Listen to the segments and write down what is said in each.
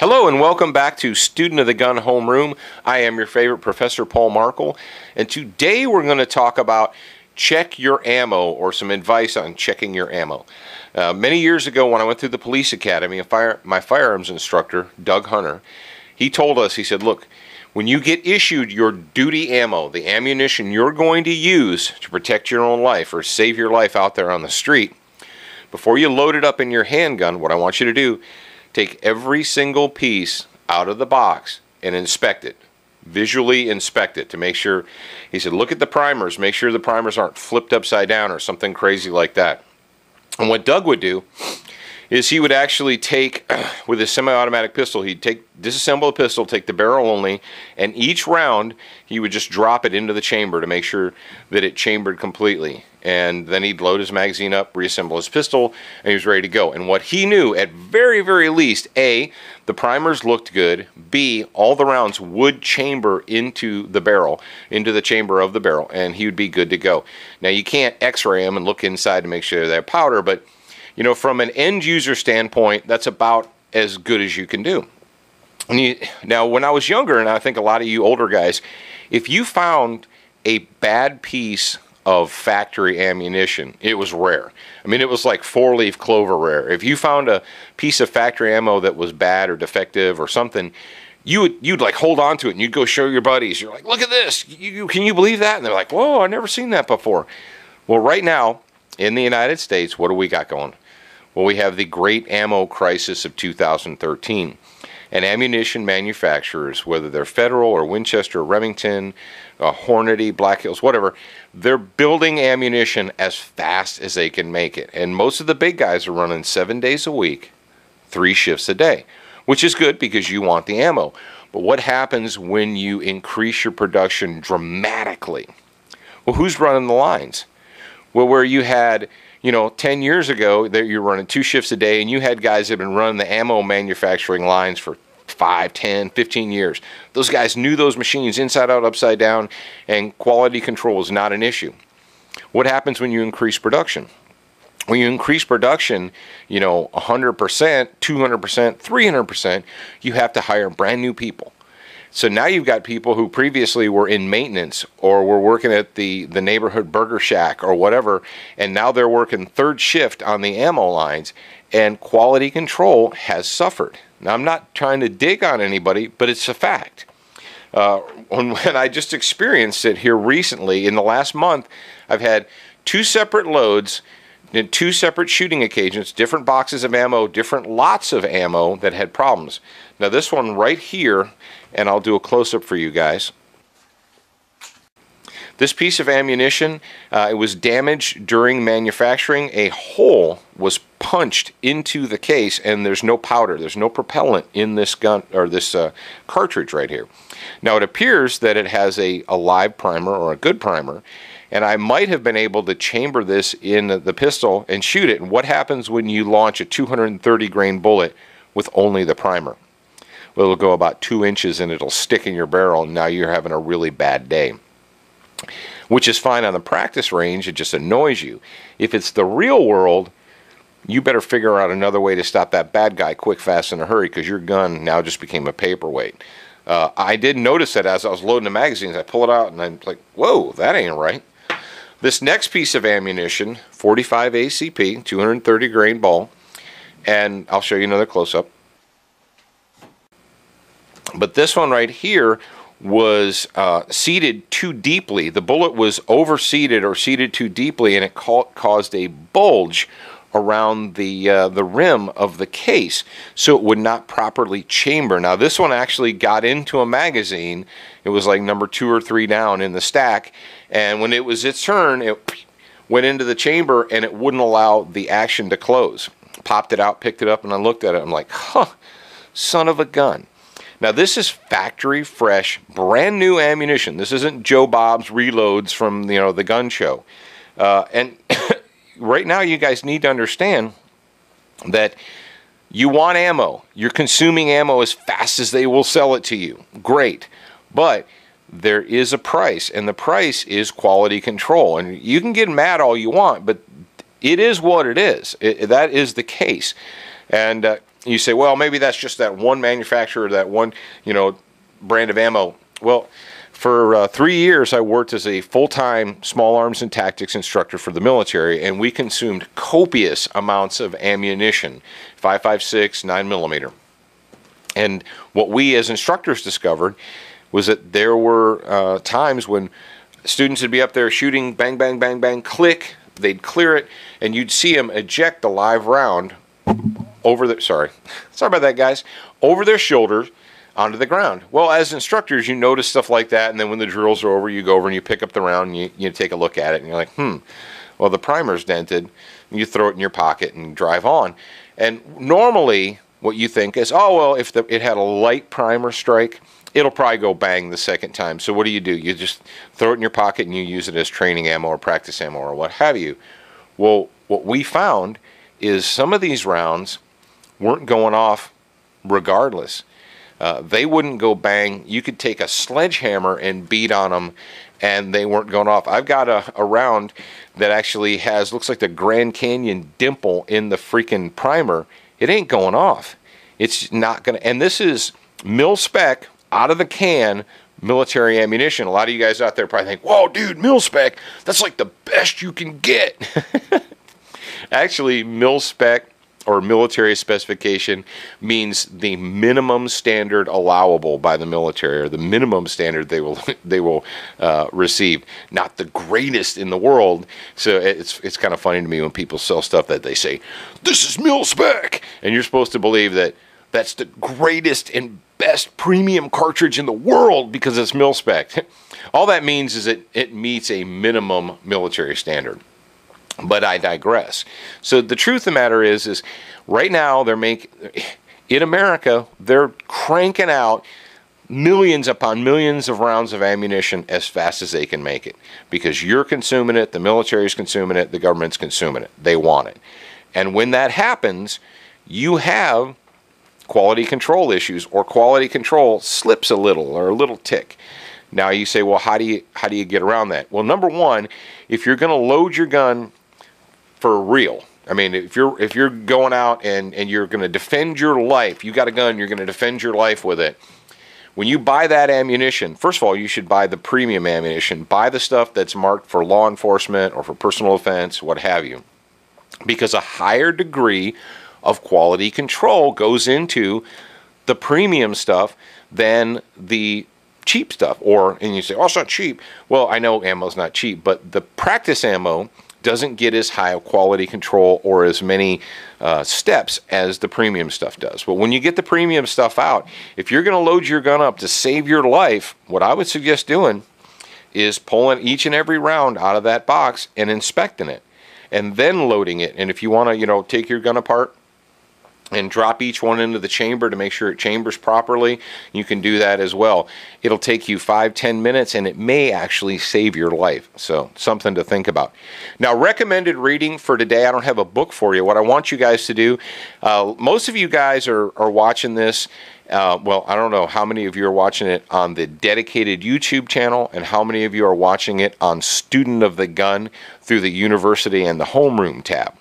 Hello and welcome back to Student of the Gun Homeroom. I am your favorite Professor Paul Markel, and today we're going to talk about check your ammo or some advice on checking your ammo. Uh, many years ago, when I went through the police academy, fire, my firearms instructor, Doug Hunter, he told us, he said, Look, when you get issued your duty ammo, the ammunition you're going to use to protect your own life or save your life out there on the street, before you load it up in your handgun, what I want you to do take every single piece out of the box and inspect it visually inspect it to make sure he said look at the primers make sure the primers aren't flipped upside down or something crazy like that. And what doug would do is he would actually take with his semi-automatic pistol he'd take disassemble the pistol take the barrel only and each round he would just drop it into the chamber to make sure that it chambered completely and then he'd load his magazine up, reassemble his pistol, and he was ready to go. And what he knew, at very, very least, A, the primers looked good, B, all the rounds would chamber into the barrel, into the chamber of the barrel, and he would be good to go. Now, you can't x ray them and look inside to make sure they're powder, but, you know, from an end user standpoint, that's about as good as you can do. You, now, when I was younger, and I think a lot of you older guys, if you found a bad piece of factory ammunition. It was rare. I mean, it was like four leaf clover rare. If you found a piece of factory ammo that was bad or defective or something, you would you'd like hold on to it and you'd go show your buddies. You're like, look at this. You, can you believe that? And they're like, whoa, I've never seen that before. Well, right now in the United States, what do we got going? Well, we have the great ammo crisis of 2013 and ammunition manufacturers, whether they're Federal or Winchester or Remington, uh, Hornady, Black Hills, whatever, they're building ammunition as fast as they can make it. And most of the big guys are running seven days a week, three shifts a day, which is good because you want the ammo. But what happens when you increase your production dramatically? Well, who's running the lines? Well, where you had you know, 10 years ago, you're running two shifts a day, and you had guys that had been running the ammo manufacturing lines for 5, 10, 15 years. Those guys knew those machines inside out, upside down, and quality control is not an issue. What happens when you increase production? When you increase production, you know, 100%, 200%, 300%, you have to hire brand new people. So now you've got people who previously were in maintenance or were working at the, the neighborhood burger shack or whatever, and now they're working third shift on the ammo lines, and quality control has suffered. Now, I'm not trying to dig on anybody, but it's a fact. Uh, when, I just experienced it here recently, in the last month, I've had two separate loads in two separate shooting occasions, different boxes of ammo, different lots of ammo that had problems. Now this one right here, and I'll do a close-up for you guys. This piece of ammunition, uh, it was damaged during manufacturing. A hole was punched into the case, and there's no powder, there's no propellant in this gun or this uh, cartridge right here. Now it appears that it has a, a live primer or a good primer, and I might have been able to chamber this in the pistol and shoot it. And what happens when you launch a 230 grain bullet with only the primer? Well, it'll go about two inches and it'll stick in your barrel, and now you're having a really bad day. Which is fine on the practice range, it just annoys you. If it's the real world, you better figure out another way to stop that bad guy quick, fast, in a hurry because your gun now just became a paperweight. Uh, I did notice that as I was loading the magazines, I pull it out and I'm like, whoa, that ain't right. This next piece of ammunition, 45 ACP, 230 grain ball, and I'll show you another close-up. But this one right here was uh, seated too deeply. The bullet was overseated or seated too deeply, and it ca caused a bulge around the uh, the rim of the case, so it would not properly chamber. Now this one actually got into a magazine. It was like number two or three down in the stack, and when it was its turn, it went into the chamber and it wouldn't allow the action to close. Popped it out, picked it up, and I looked at it. I'm like, huh, son of a gun. Now this is factory fresh, brand new ammunition. This isn't Joe Bob's reloads from you know the gun show. Uh, and right now, you guys need to understand that you want ammo. You're consuming ammo as fast as they will sell it to you. Great, but there is a price, and the price is quality control. And you can get mad all you want, but it is what it is. It, that is the case. And uh, You say, well, maybe that's just that one manufacturer, that one, you know, brand of ammo. Well, for uh, three years, I worked as a full time small arms and tactics instructor for the military, and we consumed copious amounts of ammunition 5.56, 9 millimeter. And what we as instructors discovered was that there were uh, times when students would be up there shooting, bang, bang, bang, bang, click, they'd clear it, and you'd see them eject the live round over the, sorry, sorry about that, guys, over their shoulders onto the ground. Well, as instructors, you notice stuff like that, and then when the drills are over, you go over and you pick up the round and you, you take a look at it, and you're like, hmm, well, the primer's dented. You throw it in your pocket and drive on. And normally, what you think is, oh, well, if the, it had a light primer strike, it'll probably go bang the second time. So what do you do? You just throw it in your pocket and you use it as training ammo or practice ammo or what have you. Well, what we found is some of these rounds weren't going off regardless. Uh, they wouldn't go bang. You could take a sledgehammer and beat on them, and they weren't going off. I've got a, a round that actually has looks like the Grand Canyon dimple in the freaking primer. It ain't going off. It's not gonna. And this is mil spec out of the can military ammunition. A lot of you guys out there probably think, "Whoa, dude, mil spec. That's like the best you can get." Actually, mil spec or military specification means the minimum standard allowable by the military or the minimum standard they will they will uh, receive. Not the greatest in the world. So it's it's kind of funny to me when people sell stuff that they say this is mil spec! And you're supposed to believe that that's the greatest and best premium cartridge in the world because it's mil spec. All that means is that it meets a minimum military standard but I digress. So the truth of the matter is, is right now they're making in America they're cranking out millions upon millions of rounds of ammunition as fast as they can make it because you're consuming it, the military's consuming it, the government's consuming it. They want it. And when that happens, you have quality control issues or quality control slips a little or a little tick. Now you say, well, how do you how do you get around that? Well, number one, if you're going to load your gun for real. I mean, if you're if you're going out and and you're going to defend your life, you got a gun, you're going to defend your life with it. When you buy that ammunition, first of all, you should buy the premium ammunition. Buy the stuff that's marked for law enforcement or for personal defense, what have you. Because a higher degree of quality control goes into the premium stuff than the cheap stuff. Or and you say, "Oh, it's not cheap." Well, I know ammo's not cheap, but the practice ammo doesn't get as high a quality control or as many uh, steps as the premium stuff does. But when you get the premium stuff out, if you're going to load your gun up to save your life, what I would suggest doing is pulling each and every round out of that box and inspecting it and then loading it. And if you want to, you know, take your gun apart and drop each one into the chamber to make sure it chambers properly. You can do that as well. It'll take you five, ten minutes and it may actually save your life. So, something to think about. Now, recommended reading for today. I don't have a book for you. What I want you guys to do, uh, most of you guys are, are watching this. Uh, well, I don't know how many of you are watching it on the dedicated YouTube channel and how many of you are watching it on Student of the Gun through the University and the Homeroom tab.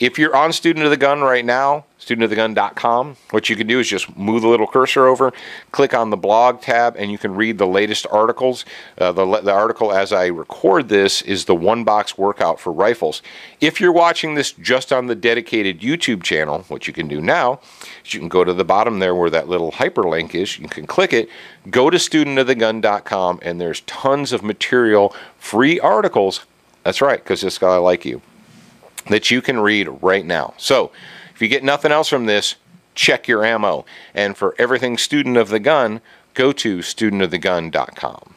If you're on Student of the Gun right now, studentofthegun.com, what you can do is just move the little cursor over, click on the blog tab, and you can read the latest articles. Uh, the, the article as I record this is the one box workout for rifles. If you're watching this just on the dedicated YouTube channel, what you can do now is you can go to the bottom there where that little hyperlink is, you can click it, go to studentofthegun.com, and there's tons of material, free articles. That's right, because this guy like you that you can read right now. So, if you get nothing else from this, check your ammo. And for everything student of the gun, go to studentofthegun.com.